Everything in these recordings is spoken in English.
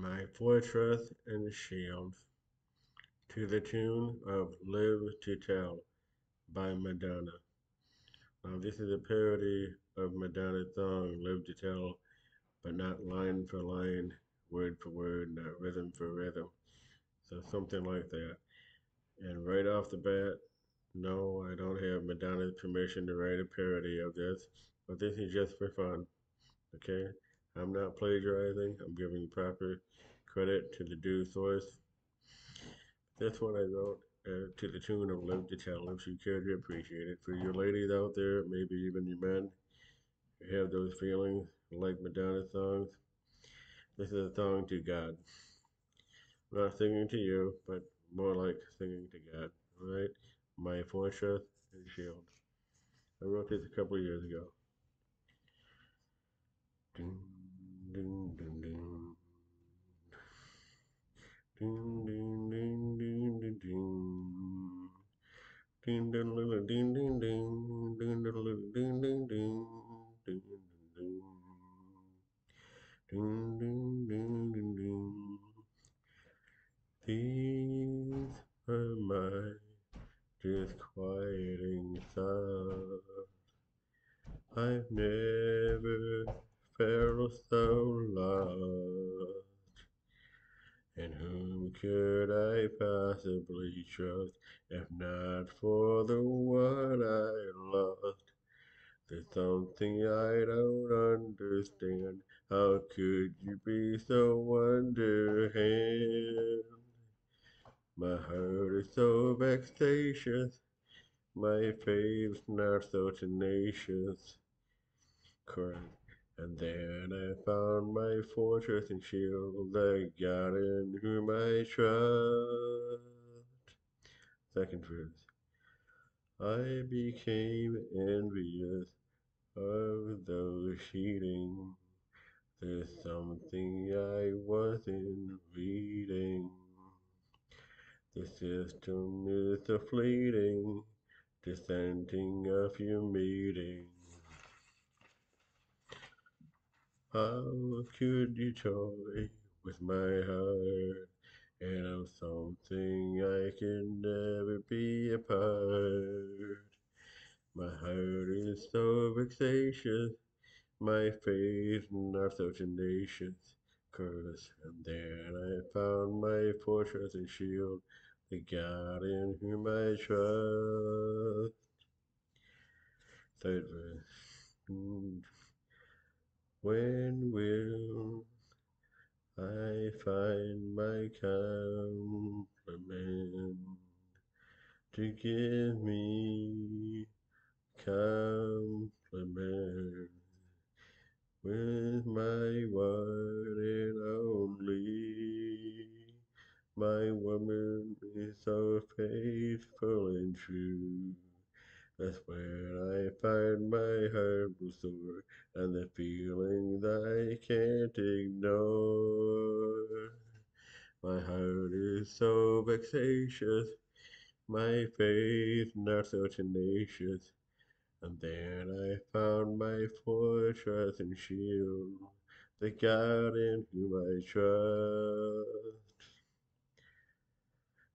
my fortress and shield, to the tune of Live to Tell by Madonna. Now, this is a parody of Madonna's song Live to Tell, but not line for line, word for word, not rhythm for rhythm. So, something like that. And right off the bat, no, I don't have Madonna's permission to write a parody of this, but this is just for fun. Okay? I'm not plagiarizing. I'm giving proper credit to the due source. This one I wrote uh, to the tune of Live to Tell if you care to appreciate it. For your ladies out there, maybe even your men who have those feelings like Madonna songs, this is a song to God. I'm not singing to you, but more like singing to God. Alright? My fortress and shield. I wrote this a couple years ago. Ding. Ding ding ding. Ding ding ding ding ding ding. Ding ding ding ding ding ding. Ding ding ding ding ding. Ding ding ding. Ding ding ding ding ding. These are my disquieting thoughts. I've never felt so lost. And whom could I possibly trust if not for the one I lost? There's something I don't understand. How could you be so underhand? My heart is so vexatious. My faith's not so tenacious. Correct. And then I found my fortress and shield, the God in whom I trust. Second verse. I became envious of those cheating. There's something I wasn't reading. The system is a fleeting, dissenting of your meeting. How could you toy with my heart and of something I can never be a part? My heart is so vexatious, my faith not so tenacious. Curse, and then I found my fortress and shield, the God in whom I trust. Third verse. Hmm. When will I find my complement to give me compliment with my one and only? My woman is so faithful and true. That's where I find my heart soar and the feeling that I can't ignore. My heart is so vexatious, my faith not so tenacious. And then I found my fortress and shield, the God in whom I trust.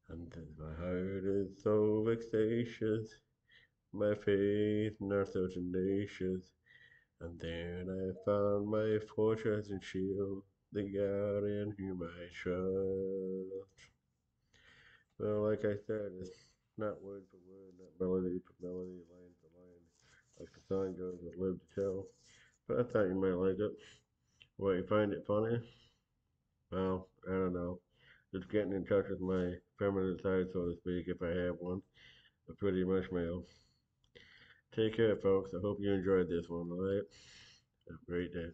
And then my heart is so vexatious, my faith not so tenacious. And then I found my fortress and shield, the God in whom I trust. Well, like I said, it's not word for word, not melody for melody, line for line, like the song goes with Live to Tell. But I thought you might like it. What, you find it funny? Well, I don't know. Just getting in touch with my feminine side, so to speak, if I have one. A pretty much male. Take care, folks. I hope you enjoyed this one, alright? Have a great day.